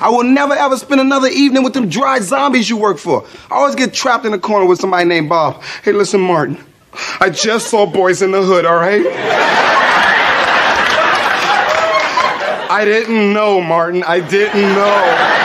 I will never ever spend another evening with them dry zombies you work for. I always get trapped in a corner with somebody named Bob. Hey, listen, Martin. I just saw Boyz n the Hood, all right? I didn't know, Martin. I didn't know.